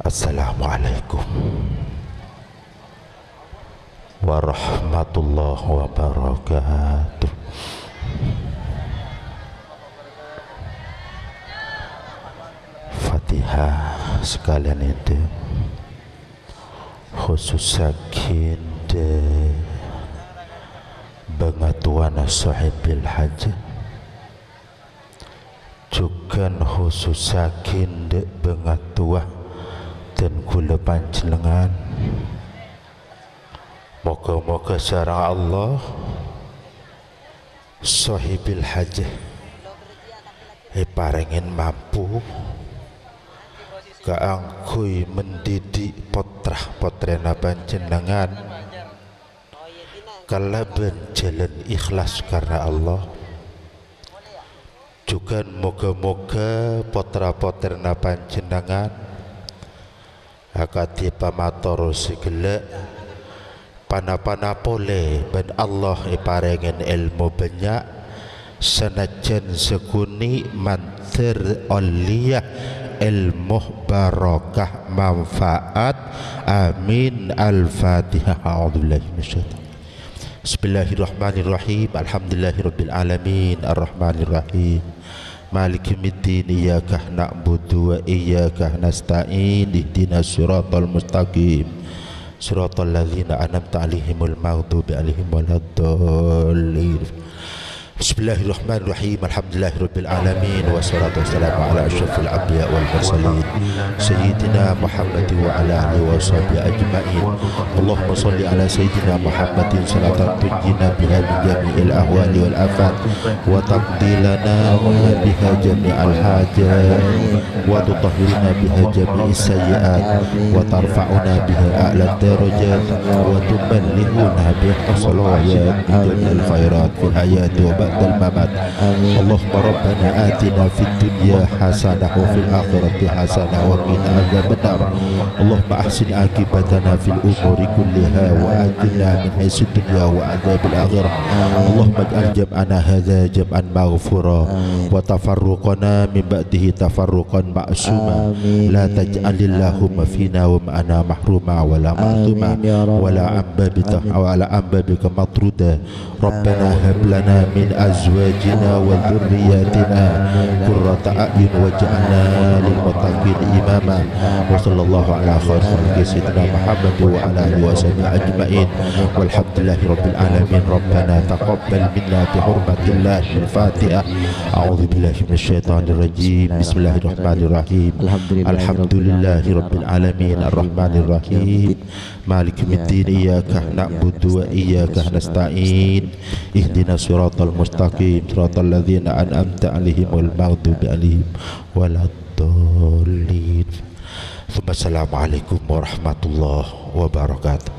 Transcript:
Assalamualaikum. Warahmatullahi wabarakatuh. Fatihah sekalian itu khusus sakin de bengatuan sahibil haji juga khusus sakin de dan kula panjenengan moga-moga sarang Allah sahibil haji e parengin mampu keangkui mendidik potrah potrena panjenengan kalaban jalan ikhlas karena Allah. Juga moga-moga potra-potrena panjenengan akati pamatoro segala pana-pana pole ben Allah iparengen ilmu banyak. Senajan sekuni mantir aliyah. Ilmu barakah manfaat. Amin. Al-fatihah. Bismillahirrahmanirrahim. Alhamdulillahirabbil alamin. Arrahmanirrahim مالك يوم الدين إياك نعبد وإياك نستعين اهدنا الصراط المستقيم صراط الذين أنعمت عليهم المغضوب عليهم ولا الضالين بسم الله الرحمن الرحيم الحمد لله رب العالمين والصلاة والسلام على أشرف الأنبياء والمرسلين سيدنا محمد وعلى آله وصحبه أجمعين اللهم صل على سيدنا محمد صلاة تنجينا بها من جميع الأهوال والآفات وتقضي لنا بها جميع الحاجات وتطهرنا بها جميع السيئات وترفعنا بها أعلى الدرجات وتبلغنا بها الصلوات بجميع الخيرات في الحياة وبعد بعد الممات اللهم ربنا آتنا في الدنيا حسنة وفي الآخرة حسنة وقنا عذاب النار اللهم أحسن عاقبتنا في الأمور كلها وآتنا من حيث الدنيا وعذاب الآخرة اللهم اجعل جمعنا هذا جمعا مغفورا وتفرقنا من بعده تفرقا معصوما لا تجعل اللهم فينا ومعنا محروما ولا معصوما ولا عن بابك ولا عن بابك مطرودا ربنا هب لنا من أزواجنا وذرياتنا قرة أعين واجعلنا للمتقين إماما وصلى الله على خير خلق سيدنا محمد وعلى آله وصحبه أجمعين والحمد لله رب العالمين ربنا تقبل منا بحرمة الله الفاتحة أعوذ بالله من الشيطان الرجيم بسم الله الرحمن الرحيم الحمد لله رب العالمين الرحمن الرحيم مالك الدين إياك نعبد وإياك نستعين اهدنا الصراط المستقيم صراط الذين أنعمت عليهم والمغضوب عليهم ولا الضالين ثم السلام عليكم ورحمة الله وبركاته